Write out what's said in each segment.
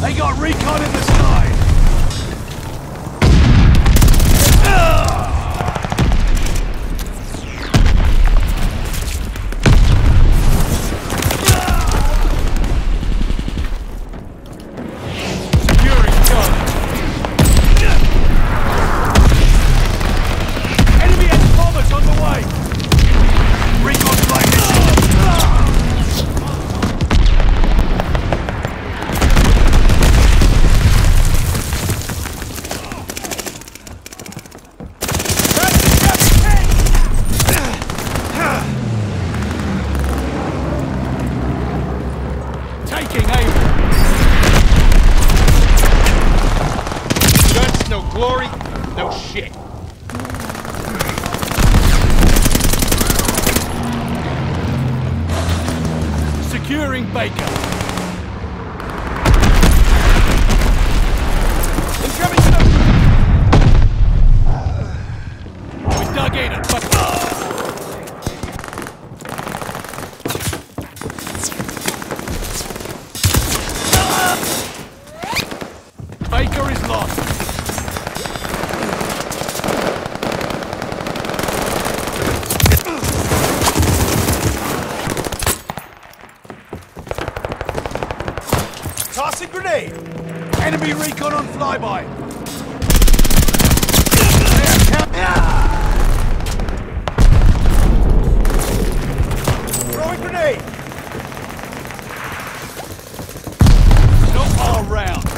They got recon in the sky! Shit. Securing Baker. Incoming smoke! We dug in and fuck. Baker is lost. Tossing! Enemy recon on flyby! Throwing grenade! No all round.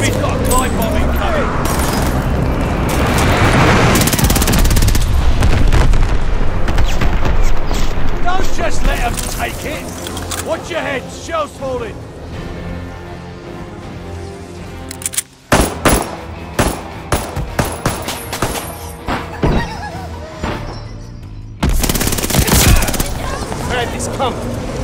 Enemy's got a! Don't just let them take it! Watch your head, shells falling! This coming.